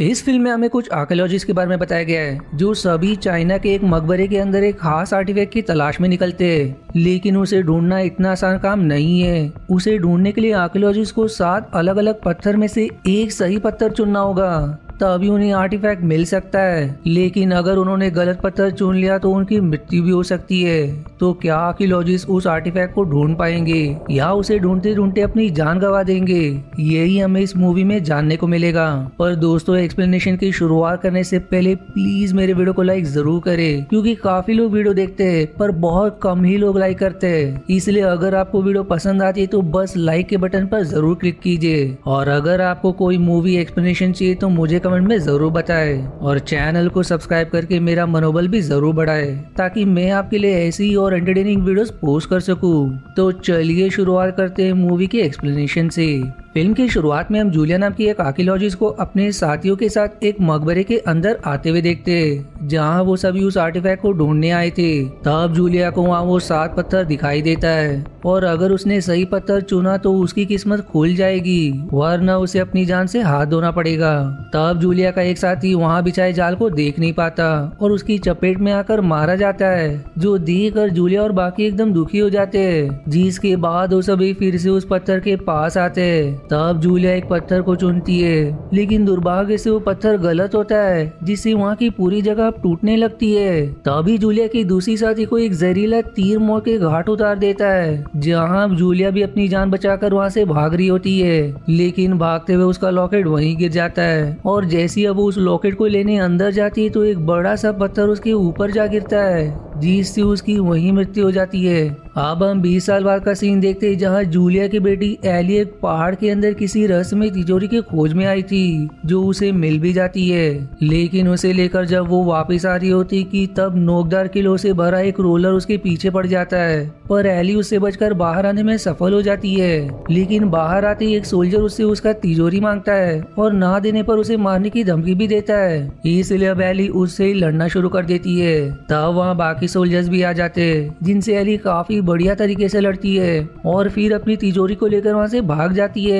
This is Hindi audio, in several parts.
इस फ़िल्म में हमें कुछ आर्कोलॉजिस्ट के बारे में बताया गया है, जो सभी चाइना के एक मकबरे के अंदर एक खास आर्टिफैक्ट की तलाश में निकलते हैं। लेकिन उसे ढूंढना इतना आसान काम नहीं है। उसे ढूँढने के लिए आर्कोलॉजिस्ट को सात अलग अलग पत्थर में से एक सही पत्थर चुनना होगा। तभी उन्हें आर्टिफैक्ट मिल सकता है। लेकिन अगर उन्होंने गलत पत्थर चुन लिया तो उनकी मृत्यु भी हो सकती है। तो क्या आर्कियोलॉजिस्ट उस आर्टिफैक्ट को ढूंढ पाएँगे? या उसे ढूंढते ढूंढते अपनी जान गवा देंगे? यही हमें इस मूवी में जानने को मिलेगा। पर दोस्तों एक्सप्लेनेशन की शुरुआत करने से पहले प्लीज़ मेरे वीडियो को लाइक ज़रूर करे। क्योंकि काफ़ी लोग वीडियो देखते हैं, पर बहुत कम ही लोग लाइक करते हैं। इसलिए अगर आपको वीडियो पसंद आती है तो बस लाइक के बटन पर ज़रूर क्लिक कीजिए। और अगर आपको कोई मूवी एक्सप्लेनेशन चाहिए तो मुझे कमेंट में ज़रूर बताएँ और चैनल को सब्सक्राइब करके मेरा मनोबल भी ज़रूर बढ़ाए, ताकि मैं आपके लिए ऐसी और एंटरटेनिंग वीडियोस पोस्ट कर सकूँ। तो चलिए शुरुआत करते हैं मूवी के एक्सप्लेनेशन से। फ़िल्म की शुरुआत में हम जूलिया नाम की एक आर्कियोलॉजिस्ट को अपने साथियों के साथ एक मकबरे के अंदर आते हुए देखते। हैं जहाँ वो सभी उस आर्टिफैक्ट को ढूँढने आए थे। तब जूलिया को वहाँ वो सात पत्थर दिखाई देता है। और अगर उसने सही पत्थर चुना तो उसकी किस्मत खुल जाएगी, वरना उसे अपनी जान से हाथ धोना पड़ेगा। तब जूलिया का एक साथी वहाँ बिछाए जाल को देख नहीं पाता और उसकी चपेट में आकर मारा जाता है, जो देख कर जूलिया और बाकी एकदम दुखी हो जाते हैं। जिसके बाद वो सभी फिर से उस पत्थर के पास आते हैं। तब जूलिया एक पत्थर को चुनती है। लेकिन दुर्भाग्य से वो पत्थर गलत होता है, जिससे वहाँ की पूरी जगह टूटने लगती है। तभी जूलिया की दूसरी साथी को एक जहरीला तीर मोड़ के घाट उतार देता है, जहाँ जूलिया भी अपनी जान बचाकर वहाँ से भाग रही होती है। लेकिन भागते हुए उसका लॉकेट वहीं गिर जाता है, और जैसी अब उस लॉकेट को लेने अंदर जाती है तो एक बड़ा सा पत्थर उसके ऊपर जा गिरता है, जिससे उसकी वही मृत्यु हो जाती है। अब हम 20 साल बाद का सीन देखते हैं, जहाँ जूलिया की बेटी एली एक पहाड़ के अंदर किसी रहस्यमय तिजोरी के खोज में आई थी, जो उसे मिल भी जाती है। लेकिन उसे लेकर जब वो वापस आ रही होती कि तब नोकदार किलो से भरा एक रोलर उसके पीछे पड़ जाता है, पर एली उससे बचकर बाहर आने में सफल हो जाती है। लेकिन बाहर आते ही एक सोल्जर उससे उसका तिजोरी माँगता है और ना देने पर उसे मारने की धमकी भी देता है। इसलिए अब एली उससे ही लड़ना शुरू कर देती है। तब वहाँ बाकी सोल्जर्स भी आ जाते हैं, जिनसे एली काफ़ी बढ़िया तरीके से लड़ती है और फिर अपनी तिजोरी को लेकर वहाँ से भाग जाती है।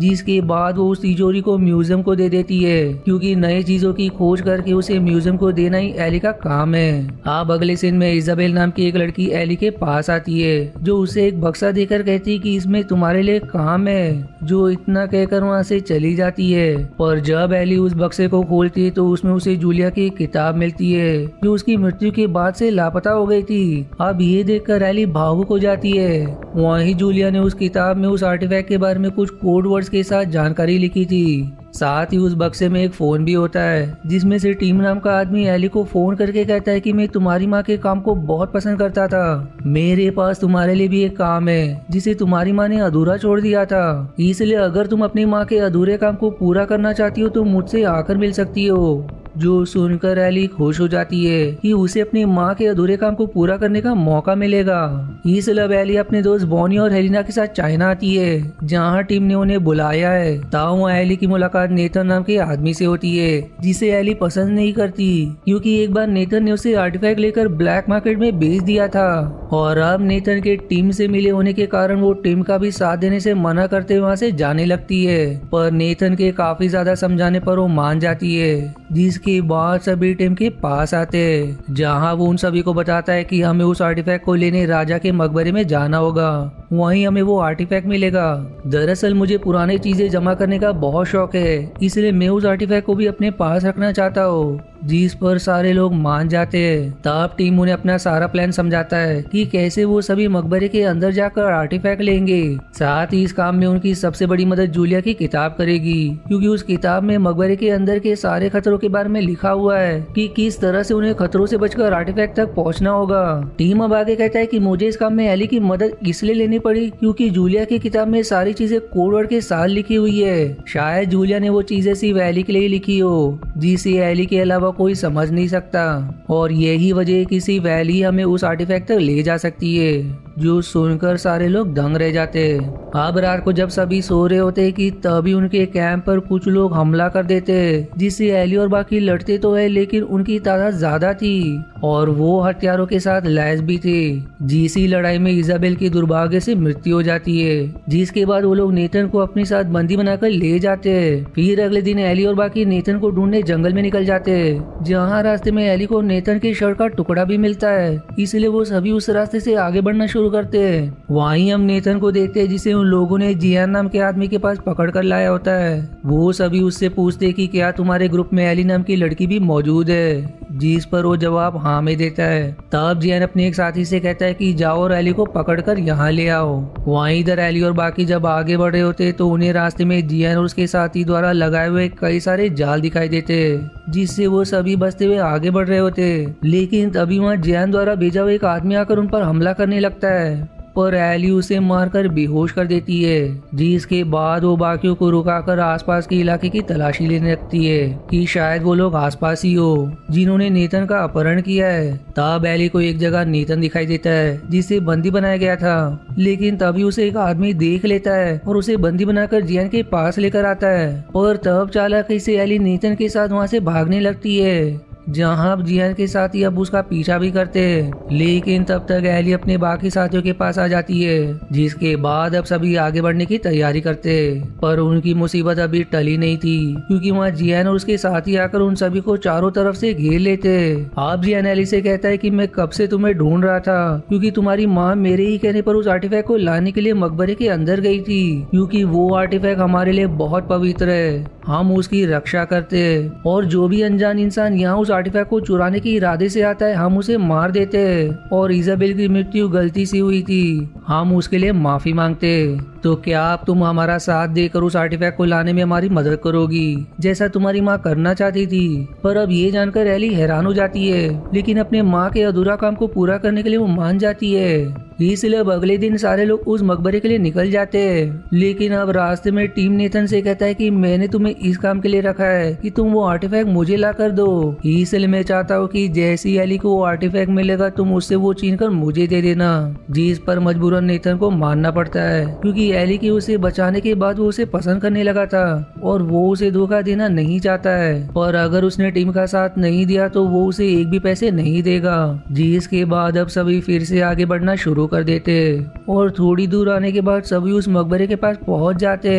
जिसके बाद वो उस तिजोरी को म्यूज़ियम को दे देती है, क्योंकि नई चीज़ों की खोज करके उसे म्यूज़ियम को देना ही एली का काम है। अब अगले सीन में इजाबेल नाम की एक लड़की एली के पास आती है, जो उसे एक बक्सा देकर कहती है कि इसमें तुम्हारे लिए काम है, जो इतना कहकर वहाँ से चली जाती है। और जब एली उस बक्से को खोलती है तो उसमें उसे जूलिया की किताब मिलती है, जो उसकी मृत्यु के बाद से लापता हो गई थी। अब ये देखकर एली भावुक हो जाती है। वहीं जूलिया ने उस किताब में उस आर्टिफैक्ट के बारे में कुछ कोड वर्ड्स के साथ जानकारी लिखी थी। साथ ही उस बक्से में एक फ़ोन भी होता है, जिसमें से टीम नाम का आदमी एली को फ़ोन करके कहता है कि मैं तुम्हारी माँ के काम को बहुत पसंद करता था। मेरे पास तुम्हारे लिए भी एक काम है, जिसे तुम्हारी माँ ने अधूरा छोड़ दिया था। इसलिए अगर तुम अपनी माँ के अधूरे काम को पूरा करना चाहती हो तो मुझसे आकर मिल सकती हो। जो सुनकर एली खुश हो जाती है कि उसे अपनी माँ के अधूरे काम को पूरा करने का मौका मिलेगा। इस लब एली अपने दोस्त बॉनी और हेलिना के साथ चाइना आती है, जहाँ टीम ने उन्हें बुलाया है। ताऊ एली की मुलाकात नेथन नाम के आदमी से होती है, जिसे एली पसंद नहीं करती, क्योंकि एक बार नेथन ने उसे आर्टिफैक्ट लेकर ब्लैक मार्केट में बेच दिया था। और अब नेथन के टीम से मिले होने के कारण वो टीम का भी साथ देने से मना करते वहाँ से जाने लगती है। पर नेथन के काफ़ी ज़्यादा समझाने पर वो मान जाती है जिसके बाद सभी टीम के पास आते हैं, जहाँ वो उन सभी को बताता है कि हमें उस आर्टिफैक्ट को लेने राजा के मकबरे में जाना होगा। वहीं हमें वो आर्टिफैक्ट मिलेगा। दरअसल मुझे पुराने चीज़ें जमा करने का बहुत शौक है, इसलिए मैं उस आर्टिफैक्ट को भी अपने पास रखना चाहता हूँ, जिस पर सारे लोग मान जाते हैं। तब टीम उन्हें अपना सारा प्लान समझाता है कि कैसे वो सभी मकबरे के अंदर जाकर आर्टिफैक्ट लेंगे। साथ ही इस काम में उनकी सबसे बड़ी मदद जूलिया की किताब करेगी, क्योंकि उस किताब में मकबरे के अंदर के सारे खतरों के बारे में लिखा हुआ है कि किस तरह से उन्हें खतरों से बचकर आर्टिफैक्ट तक पहुँचना होगा। टीम अब आगे कहता है कि मुझे इस काम में एली की मदद इसलिए लेनी पड़ी क्योंकि जूलिया की किताब में सारी चीज़ें कोडवर्ड के साथ लिखी हुई है। शायद जूलिया ने वो चीज़ें सिर्फ़ एली के लिए लिखी हो, जिसे एली के अलावा कोई समझ नहीं सकता। और यही वजह किसी वैली हमें उस आर्टिफैक्ट तक ले जा सकती है, जो सुनकर सारे लोग दंग रह जाते अब रात को जब सभी सो रहे होते कि तभी उनके कैंप पर कुछ लोग हमला कर देते हैं, जिससे एली और बाकी लड़ते तो है, लेकिन उनकी तादाद ज़्यादा थी और वो हथियारों के साथ लैस भी थे। जीसी लड़ाई में इजाबेल की दुर्भाग्य से मृत्यु हो जाती है, जिसके बाद वो लोग नेतन को अपने साथ बंदी बनाकर ले जाते हैं। फिर अगले दिन एली और बाकी नेतन को ढूँढने जंगल में निकल जाते हैं, जहाँ रास्ते में एली को नेतन के शर्ट का टुकड़ा भी मिलता है। इसलिए वो सभी उस रास्ते से आगे बढ़ना शुरू करते हैं। वहीं हम नेतन को देखते हैं, जिसे उन लोगों ने जियान नाम के आदमी के पास पकड़ कर लाया होता है। वो सभी उससे पूछते कि क्या तुम्हारे ग्रुप में एली नाम की लड़की भी मौजूद है। जिस पर वो जवाब हाँ में देता है। तब जियान अपने एक साथी से कहता है कि जाओ और एली को पकड़कर यहाँ ले आओ। वहीं इधर एली और बाकी जब आगे बढ़े होते तो उन्हें रास्ते में जियान और उसके साथी द्वारा लगाए हुए कई सारे जाल दिखाई देते, जिससे वो सभी बसते हुए आगे बढ़ रहे होते। लेकिन तभी वहाँ जियान द्वारा भेजा हुआ एक आदमी आकर उन पर हमला करने लगता है। पर एली उसे मारकर बेहोश कर देती है। जिसके बाद वो बाकियों को रुकाकर आसपास के इलाके की तलाशी लेने लगती है कि शायद वो लोग आसपास ही हो, जिन्होंने नेतन का अपहरण किया है। तब एली को एक जगह नेतन दिखाई देता है, जिसे बंदी बनाया गया था। लेकिन तभी उसे एक आदमी देख लेता है और उसे बंदी बनाकर जियान के पास लेकर आता है। और तब चालक इसे एली नेतन के साथ वहाँ से भागने लगती है। जहाँ अब जियान के साथ ही अब उसका पीछा भी करते हैं। लेकिन तब तक एली अपने बाकी साथियों के पास आ जाती है, जिसके बाद अब सभी आगे बढ़ने की तैयारी करते पर उनकी मुसीबत अभी टली नहीं थी, क्योंकि वहाँ जियान और उसके साथी आकर उन सभी को चारों तरफ़ से घेर लेते आप जियान एली से कहता है कि मैं कब से तुम्हें ढूंढ रहा था, क्योंकि तुम्हारी माँ मेरे ही कहने पर उस आर्टिफैक्ट को लाने के लिए मकबरे के अंदर गई थी, क्योंकि वो आर्टिफैक्ट हमारे लिए बहुत पवित्र है। हम उसकी रक्षा करते है। और जो भी अनजान इंसान यहाँ उस आर्टिफैक्ट को चुराने के इरादे से आता है, हम उसे मार देते है। और इजाबेल की मृत्यु गलती से हुई थी। हम उसके लिए माफ़ी मांगते तो क्या आप तुम हमारा साथ देकर उस आर्टिफैक्ट को लाने में हमारी मदद करोगी? जैसा तुम्हारी माँ करना चाहती थी, पर अब ये जानकर एली हैरान हो जाती है। लेकिन अपने माँ के अधूरा काम को पूरा करने के लिए वो मान जाती है। इसलिए अब अगले दिन सारे लोग उस मकबरे के लिए निकल जाते हैं। लेकिन अब रास्ते में टीम नेतन से कहता है कि मैंने तुम्हें इस काम के लिए रखा है कि तुम वो आर्टिफैक्ट मुझे ला कर दो। इसलिए मैं चाहता हूँ कि जैसी एली को वो आर्टिफैक्ट मिलेगा, तुम उससे वो छीन कर मुझे दे देना, जिस पर मजबूरन नेतन को मानना पड़ता है। क्योंकि एली की उसे बचाने के बाद वो उसे पसंद करने लगा था और वो उसे धोखा देना नहीं चाहता है। और अगर उसने टीम का साथ नहीं दिया तो वो उसे एक भी पैसे नहीं देगा। जिसके बाद अब सभी फिर से आगे बढ़ना शुरू कर देते और थोड़ी दूर आने के बाद सभी उस मकबरे के पास पहुँच जाते।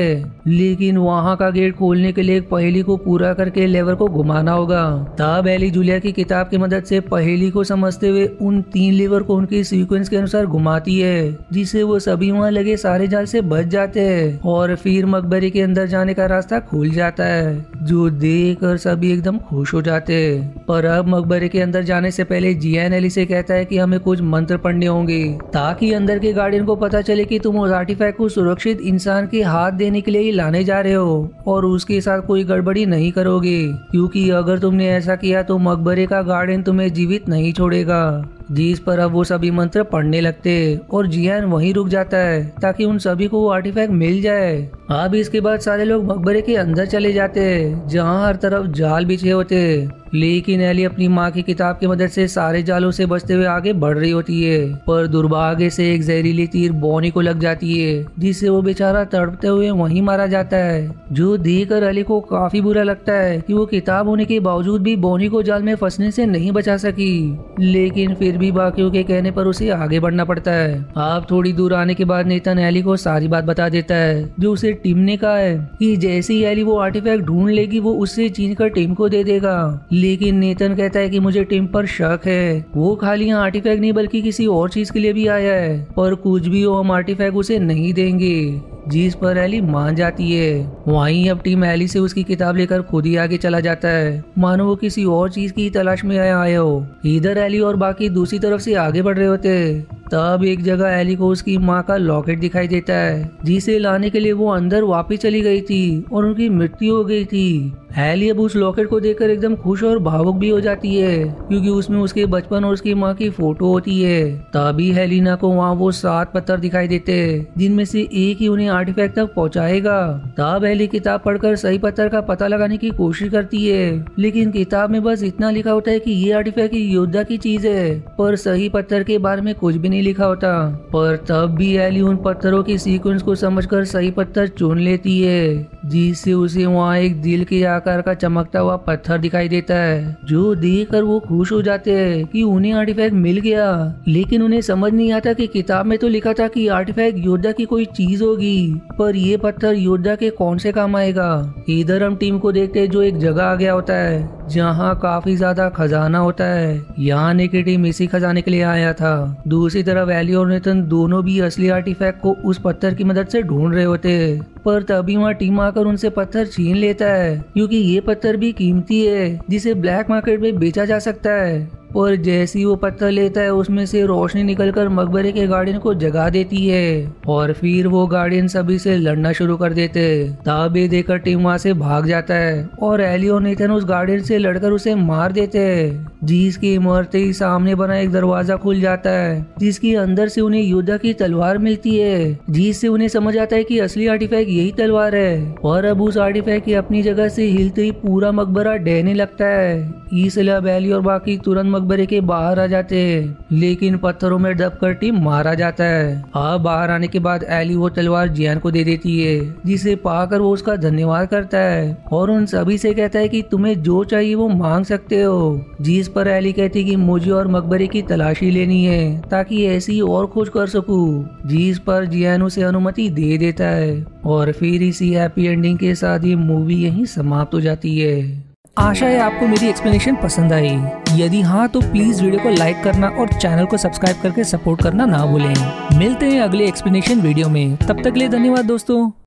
लेकिन वहाँ का गेट खोलने के लिए एक पहेली को पूरा करके लेवर को घुमाना होगा। तब एली जूलिया की किताब की मदद से पहेली को समझते हुए उन तीन लेवर को उनके सीक्वेंस के अनुसार घुमाती है जिससे वो सभी वहाँ लगे सारे जाल से बच जाते हैं और फिर मकबरे के अंदर जाने का रास्ता खुल जाता है, जो देख कर सभी एकदम खुश हो जाते हैं। पर अब मकबरे के अंदर जाने से पहले जियान एली से कहता है कि हमें कुछ मंत्र पढ़ने होंगे, ताकि अंदर के गार्डियन को पता चले कि तुम उस आर्टिफैक्ट को सुरक्षित इंसान के हाथ देने के लिए ही लाने जा रहे हो, और उसके साथ कोई गड़बड़ी नहीं करोगे, क्योंकि अगर तुमने ऐसा किया तो मकबरे का गार्डियन तुम्हें जीवित नहीं छोड़ेगा। जिस पर अब वो सभी मंत्र पढ़ने लगते और जियान वहीं रुक जाता है ताकि उन सभी को वो आर्टिफैक्ट मिल जाए। अब इसके बाद सारे लोग मकबरे के अंदर चले जाते, जहाँ हर तरफ़ जाल बिछे होते। लेकिन एली अपनी माँ की किताब की मदद से सारे जालों से बचते हुए आगे बढ़ रही होती है। पर दुर्भाग्य से एक जहरीली तीर बोनी को लग जाती है, जिससे वो बेचारा तड़पते हुए वहीं मारा जाता है। जो देखकर अली को काफ़ी बुरा लगता है कि वो किताब होने के बावजूद भी बोनी को जाल में फंसने से नहीं बचा सकी। लेकिन फिर भी बाकियों के कहने पर उसे आगे बढ़ना पड़ता है। आप थोड़ी दूर आने के बाद नेतन एली को सारी बात बता देता है, जो उसे टीम ने कहा है कि जैसे ही एली वो आर्टिफैक्ट ढूंढ लेगी, वो उससे चीन कर टीम को दे देगा। लेकिन नेतन कहता है कि मुझे टीम पर शक है। वो खाली यहाँ आर्टिफैक्ट नहीं, बल्कि किसी और चीज़ के लिए भी आया है। पर कुछ भी हो, हम आर्टिफैक्ट उसे नहीं देंगे, जिस पर एली मान जाती है। वहीं अब टीम एली से उसकी किताब लेकर खुद ही आगे चला जाता है। मानो वो किसी और चीज़ की तलाश में आया आया हो। इधर एली और बाकी दूसरी तरफ़ से आगे बढ़ रहे होते तब एक जगह एली को उसकी माँ का लॉकेट दिखाई देता है, जिसे लाने के लिए वो अंदर वापिस चली गई थी और उनकी मृत्यु हो गई थी। एली अब उस लॉकेट को देखकर एकदम खुश और भावुक भी हो जाती है, क्योंकि उसमें उसके बचपन और उसकी माँ की फ़ोटो होती है। तभी हेलिना को वहाँ वो सात पत्थर दिखाई देते जिनमें से एक ही उन्हें आर्टिफैक्ट तक पहुँचाएगा। तब एली किताब पढ़कर सही पत्थर का पता लगाने की कोशिश करती है, लेकिन किताब में बस इतना लिखा होता है कि ये आर्टिफैक्ट योद्धा की चीज़ है, पर सही पत्थर के बारे में कुछ भी नहीं लिखा होता। पर तब भी एली उन पत्थरों की सीक्वेंस को समझकर सही पत्थर चुन लेती है। जिससे उसे वहाँ एक दिल के आकार का चमकता हुआ पत्थर दिखाई देता है, जो देख कर वो खुश हो जाते हैं कि उन्हें आर्टिफैक्ट मिल गया। लेकिन उन्हें समझ नहीं आता कि किताब में तो लिखा था कि आर्टिफैक्ट योद्धा की कोई चीज़ होगी, पर ये पत्थर योद्धा के कौन से काम आएगा? इधर हम टीम को देखते जो एक जगह आ गया होता है। जहाँ काफ़ी ज़्यादा खजाना होता है। यहाँ की टीम इसी खजाने के लिए आया था। दूसरी तरफ़ वैली और नेतन दोनों भी असली आर्टिफैक्ट को उस पत्थर की मदद से ढूंढ रहे होते पर तभी वहाँ टीम आकर उनसे पत्थर छीन लेता है, क्योंकि ये पत्थर भी कीमती है, जिसे ब्लैक मार्केट में बेचा जा सकता है। और जैसे ही वो पत्थर लेता है, उसमें से रोशनी निकलकर मकबरे के गार्डियन को जगा देती है। और फिर वो गार्डियन सभी से लड़ना शुरू कर देते तब ये देखकर टीम वहाँ से भाग जाता है और एली और नेथन उस गार्डियन से लड़कर उसे मार देते है, जिसके मरते ही सामने बना एक दरवाज़ा खुल जाता है, जिसके अंदर से उन्हें योद्धा की तलवार मिलती है, जिससे उन्हें समझ आता है की असली आर्टिफैक्ट यही तलवार है। और अब उस आर्टिफैक्ट की अपनी जगह से हिलते ही पूरा मकबरा डहने लगता है। इसलिए बैली और बाकी तुरंत मकबरे के बाहर आ जाते हैं, लेकिन पत्थरों में दब कर टीम मारा जाता है। अब बाहर आने के बाद एली वो तलवार जियान को दे देती है, जिसे पाकर वो उसका धन्यवाद करता है। और उन सभी से कहता है कि तुम्हें जो चाहिए वो मांग सकते हो, जिस पर एली कहती कि मुझे और मकबरे की तलाशी लेनी है, ताकि ऐसी और खोज कर सकूँ, जिस पर जियान उसे अनुमति दे देता है। और फिर इसी हैप्पी एंडिंग के साथ ये मूवी यहीं समाप्त हो जाती है। आशा है आपको मेरी एक्सप्लेनेशन पसंद आई। यदि हाँ तो प्लीज़ वीडियो को लाइक करना और चैनल को सब्सक्राइब करके सपोर्ट करना ना भूलें। मिलते हैं अगले एक्सप्लेनेशन वीडियो में। तब तक के लिए धन्यवाद दोस्तों।